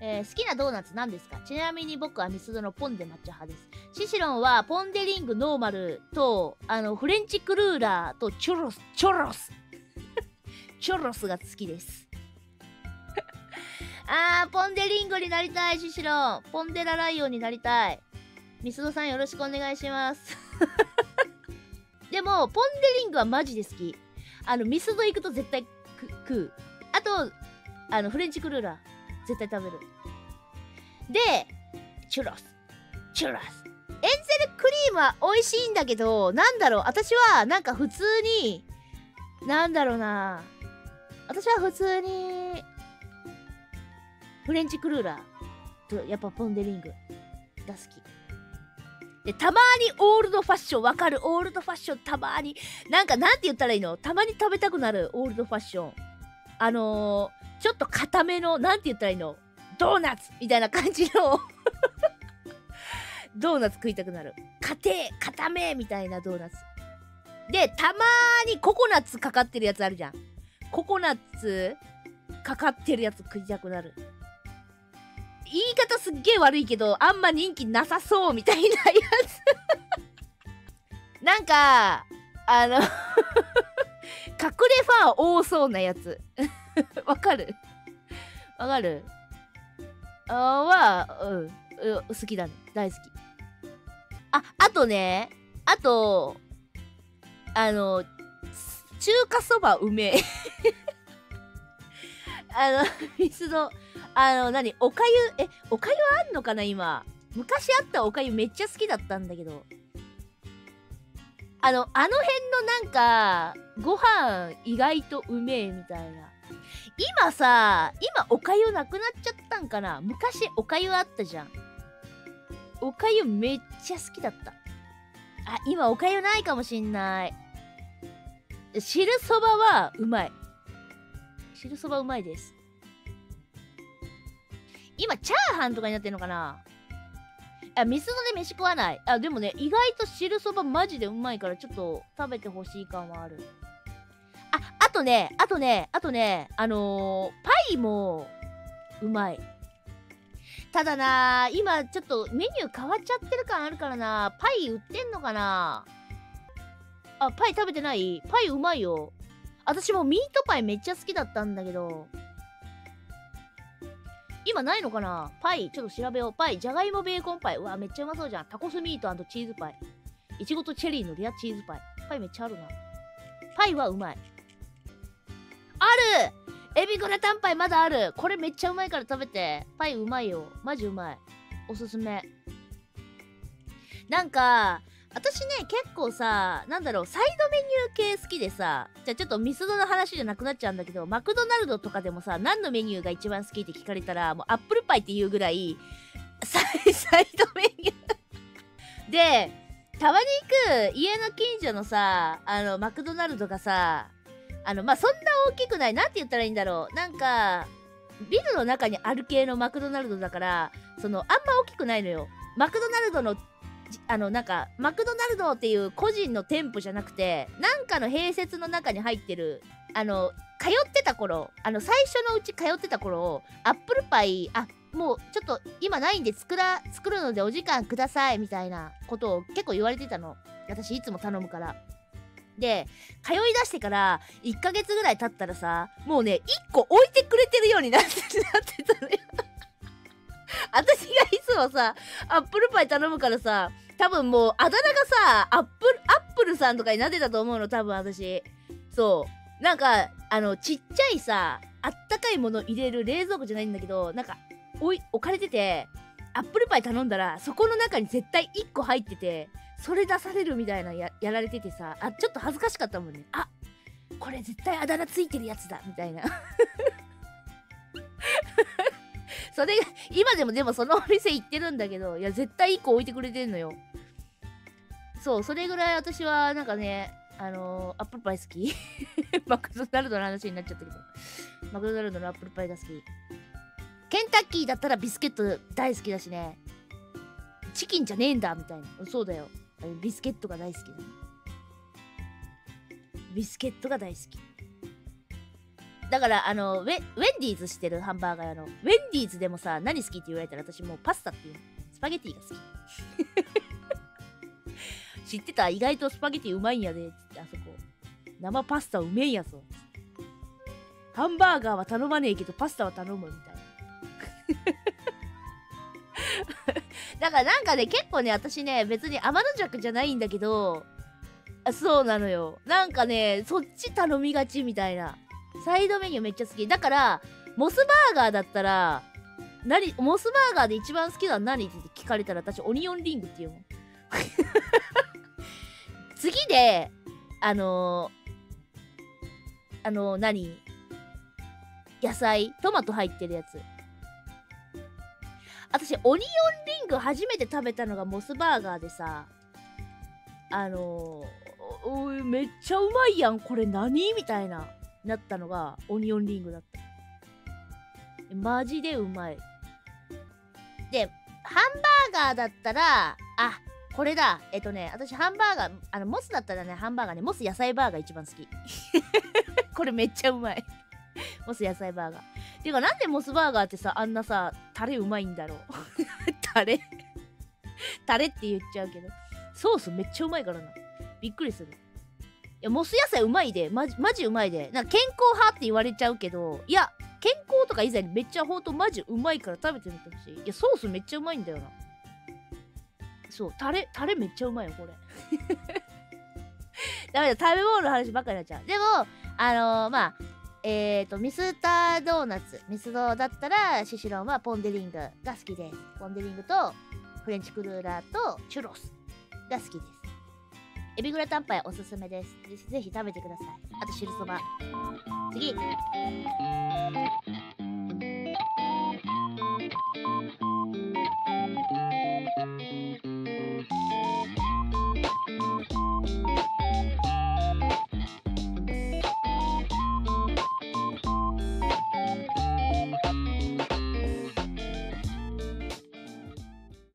えー好きなドーナツ何ですか？ちなみに僕はミスドのポンデ抹茶派です。シシロンはポンデリングノーマルと、あの、フレンチクルーラーとチョロス、チョロス。チョロスが好きです。あー、ポンデリングになりたい、シシロン。ポンデラライオンになりたい。ミスドさんよろしくお願いします。でも、ポンデリングはマジで好き。あの、ミスド行くと絶対食う。あと、あの、フレンチクルーラー。絶対食べる。で、チュロス。チュロス。エンゼルクリームは美味しいんだけど、なんだろう、私はなんか普通に、なんだろうな。私は普通に、フレンチクルーラーと、やっぱポンデリングが好き。で、たまにオールドファッション、わかる？オールドファッション、たまに。なんか、なんて言ったらいいの？たまに食べたくなるオールドファッション。あの、ちょっと固めの、なんて言ったらいいの？ドーナツみたいな感じの ドーナツ食いたくなる。家庭、固めみたいなドーナツ。で、たまーにココナッツかかってるやつあるじゃん。ココナッツかかってるやつ食いたくなる。言い方すっげえ悪いけど、あんま人気なさそうみたいなやつ。なんか、あの、隠れファン多そうなやつ。わかる？わかる？あは、うん、うん、好きだね。大好き。あ、あとね、あと、あの、中華そばうめえ。あの、ミスド、あの、何？おかゆ、え、おかゆあんのかな今？昔あったおかゆめっちゃ好きだったんだけど。あの、あの辺のなんか、ご飯意外とうめえみたいな。今さ、今おかゆなくなっちゃったんかな？昔おかゆあったじゃん。おかゆめっちゃ好きだった。あ、今おかゆないかもしんない。汁そばはうまい。汁そばうまいです。今、チャーハンとかになってんのかな？あ、ミスドで飯食わない。あ、でもね、意外と汁そばマジでうまいから、ちょっと食べてほしい感はある。あ、とね、あとね、あとね、あのーパイも、うまい。ただな今ちょっとメニュー変わっちゃってる感あるからなパイ売ってんのかなあ、パイ食べてない？パイうまいよ。私もミートパイめっちゃ好きだったんだけど。今ないのかな？パイ、ちょっと調べよう。パイ、じゃがいもベーコンパイ。うわ、めっちゃうまそうじゃん。タコスミートチーズパイ。いちごとチェリーのレアチーズパイ。パイめっちゃあるな。パイはうまい。エビグラタンパイまだあるこれめっちゃうまいから食べて。パイうまいよ。マジうまい。おすすめ。なんか、私ね、結構さ、なんだろう、サイドメニュー系好きでさ、じゃあちょっとミスドの話じゃなくなっちゃうんだけど、マクドナルドとかでもさ、何のメニューが一番好きって聞かれたら、もうアップルパイっていうぐらい、サイ サイドメニュー。で、たまに行く家の近所のさ、あの、マクドナルドがさ、あの、まあ、そんな大きくない。なんて言ったらいいんだろう。なんか、ビルの中にある系のマクドナルドだから、その、あんま大きくないのよ。マクドナルドの、あの、なんか、マクドナルドっていう個人の店舗じゃなくて、なんかの併設の中に入ってる、あの、通ってた頃、あの、最初のうち通ってた頃、アップルパイ、あ、もうちょっと今ないんで作ら、作るのでお時間くださいみたいなことを結構言われてたの。私いつも頼むから。で、通い出してから1ヶ月ぐらい経ったらさ、もうね、1個置いてくれてるようになってなってたのよ。私がいつもさ、アップルパイ頼むからさ、多分もうあだ名がさ、アップル、アップルさんとかになってたと思うの、多分私。そう。なんか、あの、ちっちゃいさ、あったかいもの入れる冷蔵庫じゃないんだけど、なんか、置かれてて、アップルパイ頼んだら、そこの中に絶対1個入ってて、それ出されるみたいなややられててさ、あ、ちょっと恥ずかしかったもんね。あ、これ絶対あだ名ついてるやつだ、みたいな。それ、今でもでもそのお店行ってるんだけど、いや、絶対1個置いてくれてんのよ。そう、それぐらい私は、なんかね、あのーアップルパイ好き。マクドナルドの話になっちゃったけど。マクドナルドのアップルパイが好き。ケンタッキーだったらビスケット大好きだしね。チキンじゃねえんだみたいな。そうだよ。ビスケットが大好きだ、ビスケットが大好き。だからあのウェンディーズしてるハンバーガー屋のウェンディーズでもさ何好きって言われたら私もうパスタっていうスパゲティが好き。知ってた？意外とスパゲティうまいんやでってあそこ。生パスタうめえんやぞ。ハンバーガーは頼まねえけどパスタは頼むみたいな。だからなんかね結構ね私ね別に天の弱じゃないんだけどあそうなのよ。なんかねそっち頼みがちみたいな。サイドメニューめっちゃ好き。だからモスバーガーだったら何モスバーガーで一番好きなの何って聞かれたら私オニオンリングっていうもん。次であのー、あのー、何？野菜？トマト入ってるやつ。私オニオンリング初めて食べたのがモスバーガーでさあのー、めっちゃうまいやんこれ。何？みたいななったのがオニオンリングだった。マジでうまい。でハンバーガーだったらあこれだ。えっとね私ハンバーガーあのモスだったらねハンバーガーねモス野菜バーガー一番好き。これめっちゃうまい。モス野菜バーガー。ていうかなんでモスバーガーってさあんなさタレうまいんだろう。タレ？タレって言っちゃうけど。ソースめっちゃうまいからな。びっくりする。いやモス野菜うまいで。マジマジうまいで。なんか健康派って言われちゃうけどいや健康とか以前にめっちゃほんとマジうまいから食べてみてほしい。いやソースめっちゃうまいんだよな。そうタレタレめっちゃうまいよこれ。ダメだ食べ物の話ばっかりになっちゃう。でもあのー、まあえっ、ー、とミスタードーナツ。ミスドだったらシシロンはポン・デ・リングが好きです。ポン・デ・リングとフレンチクルーラーとチュロスが好きです。エビグラタンパイおすすめです。ぜひ食べてください。あと汁そば。次。